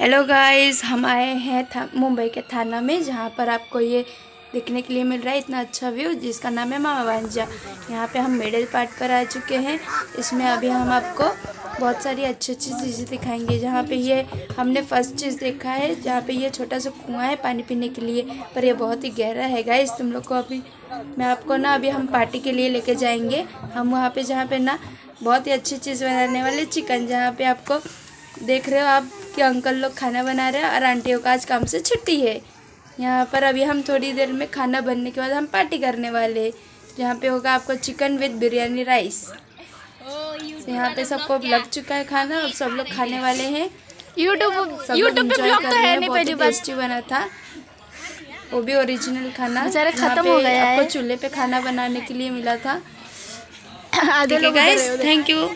Hello guys हम आए हैं था, मुंबई के थाना में, जहाँ पर आपको ये देखने के लिए मिल रहा है इतना अच्छा व्यू जिसका नाम है मामा वांजा यहाँ पे हम मिडिल पार्ट पर आ चुके हैं। इसमें अभी हम आपको बहुत सारी अच्छी अच्छी चीज़ें दिखाएँगे, जहाँ पे ये हमने फ़र्स्ट चीज़ देखा है, जहाँ पे ये छोटा सा कुआँ है पानी पीने के लिए, पर ये बहुत ही गहरा है गाइस तुम लोग को अभी, मैं आपको ना अभी हम पार्टी के लिए लेके जाएँगे। हम वहाँ पे जहाँ पे ना बहुत ही अच्छी चीज़ बनाने वाले चिकन, जहाँ पे आपको देख रहे हो आप कि अंकल लोग खाना बना रहे हैं और आंटियों का आज काम से छुट्टी है। यहाँ पर अभी हम थोड़ी देर में खाना बनने के बाद हम पार्टी करने वाले हैं जहाँ पे होगा आपको चिकन विद बिरयानी राइस। तो यहाँ पे सबको लग चुका है खाना अब सब लोग खाने वाले हैं। यूट्यूब यूट्यूब पे ब्लॉग तो है नहीं बहुत पहली बार टेस्टी बना था। वो भी ओरिजिनल खाना। बेचारे खत्म हो गया आपको चूल्हे पे खाना बनाने के लिए मिला था। आधे लोग। Thank you